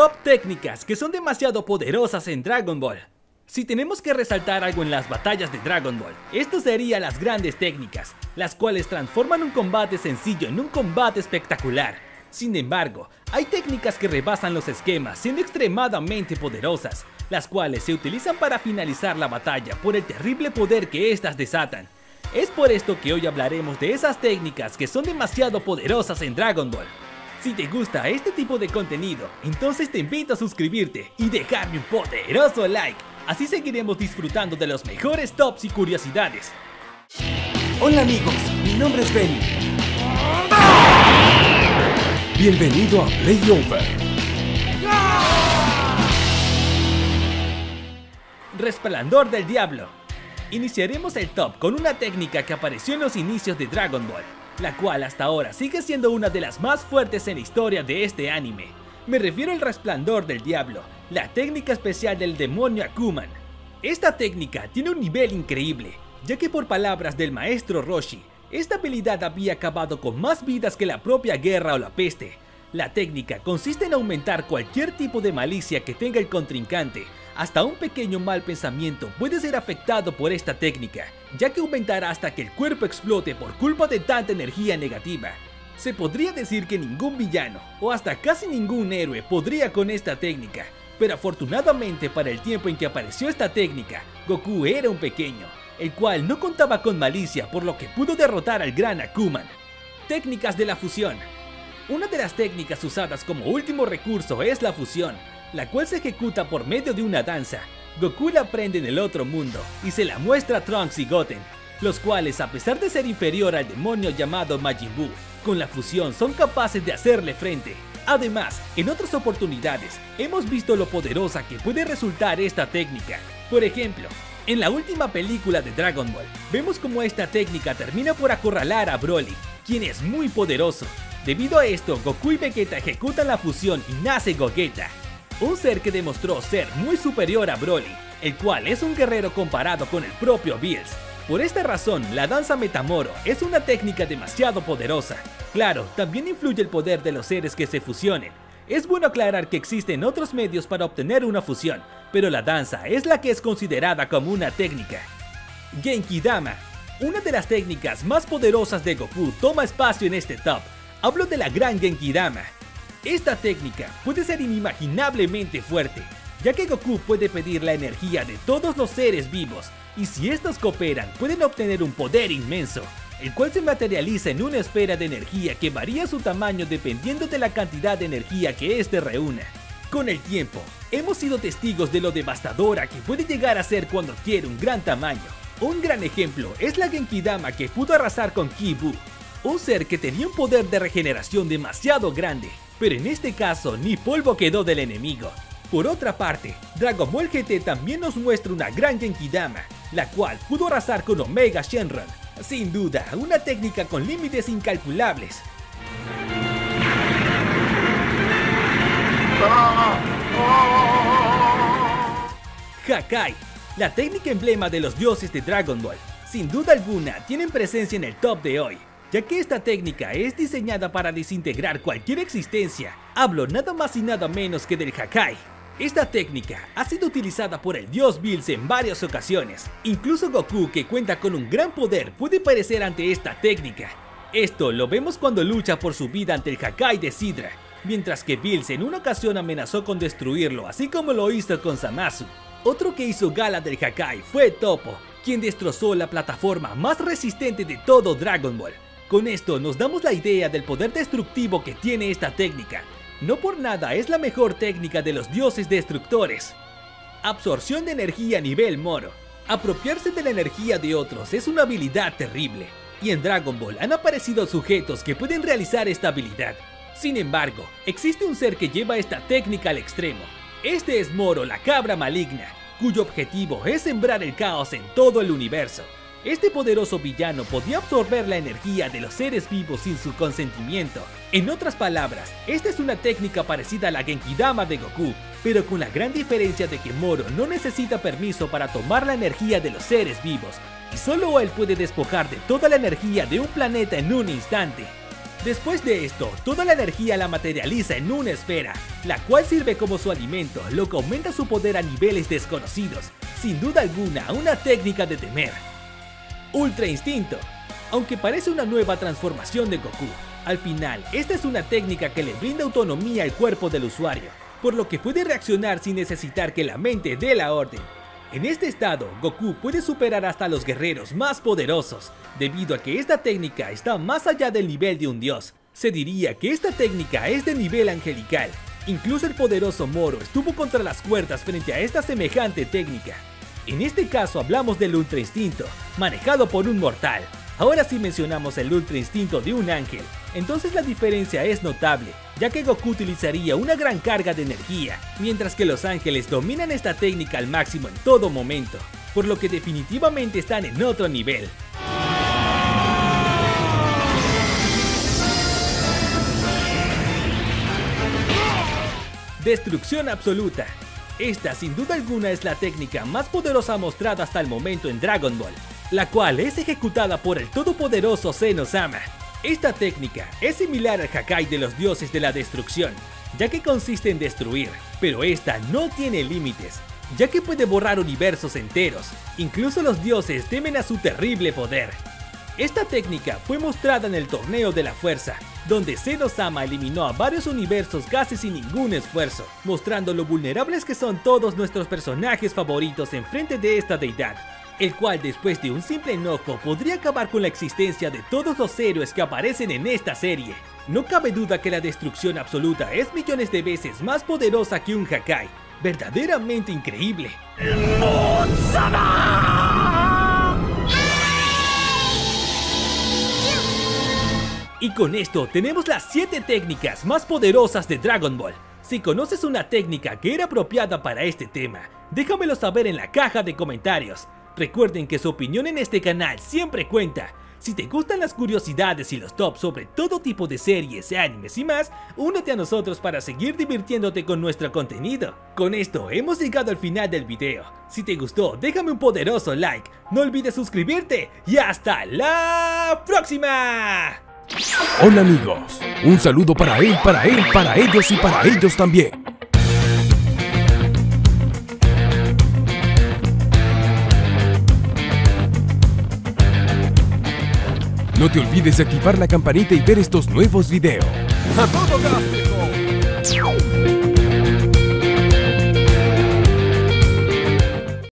Top técnicas que son demasiado poderosas en Dragon Ball. Si tenemos que resaltar algo en las batallas de Dragon Ball, esto sería las grandes técnicas, las cuales transforman un combate sencillo en un combate espectacular. Sin embargo, hay técnicas que rebasan los esquemas siendo extremadamente poderosas, las cuales se utilizan para finalizar la batalla por el terrible poder que éstas desatan. Es por esto que hoy hablaremos de esas técnicas que son demasiado poderosas en Dragon Ball. Si te gusta este tipo de contenido, entonces te invito a suscribirte y dejarme un poderoso like. Así seguiremos disfrutando de los mejores tops y curiosidades. Hola amigos, mi nombre es Benny. Bienvenido a Playover. Resplandor del Diablo. Iniciaremos el top con una técnica que apareció en los inicios de Dragon Ball, la cual hasta ahora sigue siendo una de las más fuertes en la historia de este anime. Me refiero al Resplandor del Diablo, la técnica especial del demonio Akuman. Esta técnica tiene un nivel increíble, ya que por palabras del maestro Roshi, esta habilidad había acabado con más vidas que la propia guerra o la peste. La técnica consiste en aumentar cualquier tipo de malicia que tenga el contrincante, hasta un pequeño mal pensamiento puede ser afectado por esta técnica, ya que aumentará hasta que el cuerpo explote por culpa de tanta energía negativa. Se podría decir que ningún villano, o hasta casi ningún héroe podría con esta técnica, pero afortunadamente para el tiempo en que apareció esta técnica, Goku era un pequeño, el cual no contaba con malicia por lo que pudo derrotar al gran Akuman. Técnicas de la fusión. Una de las técnicas usadas como último recurso es la fusión, la cual se ejecuta por medio de una danza. Goku la aprende en el otro mundo y se la muestra a Trunks y Goten, los cuales a pesar de ser inferior al demonio llamado Majin Buu, con la fusión son capaces de hacerle frente. Además, en otras oportunidades, hemos visto lo poderosa que puede resultar esta técnica. Por ejemplo, en la última película de Dragon Ball, vemos como esta técnica termina por acorralar a Broly, quien es muy poderoso. Debido a esto, Goku y Vegeta ejecutan la fusión y nace Gogeta, un ser que demostró ser muy superior a Broly, el cual es un guerrero comparado con el propio Bills. Por esta razón, la danza Metamoro es una técnica demasiado poderosa. Claro, también influye el poder de los seres que se fusionen. Es bueno aclarar que existen otros medios para obtener una fusión, pero la danza es la que es considerada como una técnica. Genki Dama. Una de las técnicas más poderosas de Goku toma espacio en este top. Hablo de la Gran Genki Dama, esta técnica puede ser inimaginablemente fuerte, ya que Goku puede pedir la energía de todos los seres vivos, y si estos cooperan pueden obtener un poder inmenso, el cual se materializa en una esfera de energía que varía su tamaño dependiendo de la cantidad de energía que éste reúna. Con el tiempo, hemos sido testigos de lo devastadora que puede llegar a ser cuando adquiere un gran tamaño. Un gran ejemplo es la Genkidama que pudo arrasar con Kibu, un ser que tenía un poder de regeneración demasiado grande, pero en este caso ni polvo quedó del enemigo. Por otra parte, Dragon Ball GT también nos muestra una gran Genkidama, la cual pudo arrasar con Omega Shenron. Sin duda, una técnica con límites incalculables. Hakai, la técnica emblema de los dioses de Dragon Ball. Sin duda alguna, tienen presencia en el top de hoy ya que esta técnica es diseñada para desintegrar cualquier existencia. Hablo nada más y nada menos que del Hakai. Esta técnica ha sido utilizada por el dios Bills en varias ocasiones. Incluso Goku, que cuenta con un gran poder, puede perecer ante esta técnica. Esto lo vemos cuando lucha por su vida ante el Hakai de Sidra, mientras que Bills en una ocasión amenazó con destruirlo, así como lo hizo con Zamasu. Otro que hizo gala del Hakai fue Topo, quien destrozó la plataforma más resistente de todo Dragon Ball, con esto nos damos la idea del poder destructivo que tiene esta técnica. No por nada es la mejor técnica de los dioses destructores. Absorción de energía a nivel moro. Apropiarse de la energía de otros es una habilidad terrible, y en Dragon Ball han aparecido sujetos que pueden realizar esta habilidad. Sin embargo, existe un ser que lleva esta técnica al extremo. Este es Moro, la cabra maligna, cuyo objetivo es sembrar el caos en todo el universo. Este poderoso villano podía absorber la energía de los seres vivos sin su consentimiento. En otras palabras, esta es una técnica parecida a la Genkidama de Goku, pero con la gran diferencia de que Moro no necesita permiso para tomar la energía de los seres vivos, y solo él puede despojar de toda la energía de un planeta en un instante. Después de esto, toda la energía la materializa en una esfera, la cual sirve como su alimento, lo que aumenta su poder a niveles desconocidos, sin duda alguna una técnica de temer. Ultra Instinto. Aunque parece una nueva transformación de Goku, al final esta es una técnica que le brinda autonomía al cuerpo del usuario, por lo que puede reaccionar sin necesitar que la mente dé la orden. En este estado, Goku puede superar hasta los guerreros más poderosos, debido a que esta técnica está más allá del nivel de un dios. Se diría que esta técnica es de nivel angelical. Incluso el poderoso Moro estuvo contra las cuerdas frente a esta semejante técnica. En este caso hablamos del Ultra Instinto, manejado por un mortal. Ahora sí mencionamos el Ultra Instinto de un ángel, entonces la diferencia es notable, ya que Goku utilizaría una gran carga de energía, mientras que los ángeles dominan esta técnica al máximo en todo momento, por lo que definitivamente están en otro nivel. Destrucción absoluta. Esta sin duda alguna es la técnica más poderosa mostrada hasta el momento en Dragon Ball, la cual es ejecutada por el todopoderoso Zeno-sama. Esta técnica es similar al Hakai de los dioses de la destrucción, ya que consiste en destruir, pero esta no tiene límites, ya que puede borrar universos enteros, incluso los dioses temen a su terrible poder. Esta técnica fue mostrada en el torneo de la fuerza, donde Zeno-sama eliminó a varios universos casi sin ningún esfuerzo, mostrando lo vulnerables que son todos nuestros personajes favoritos en frente de esta deidad, el cual después de un simple enojo podría acabar con la existencia de todos los héroes que aparecen en esta serie. No cabe duda que la destrucción absoluta es millones de veces más poderosa que un Hakai, verdaderamente increíble. Y con esto tenemos las 7 técnicas más poderosas de Dragon Ball. Si conoces una técnica que era apropiada para este tema, déjamelo saber en la caja de comentarios. Recuerden que su opinión en este canal siempre cuenta. Si te gustan las curiosidades y los tops sobre todo tipo de series, animes y más, únete a nosotros para seguir divirtiéndote con nuestro contenido. Con esto hemos llegado al final del video. Si te gustó, déjame un poderoso like, no olvides suscribirte y hasta la próxima. Hola amigos, un saludo para él, para él, para ellos y para ellos también. No te olvides de activar la campanita y ver estos nuevos videos. ¡A todo!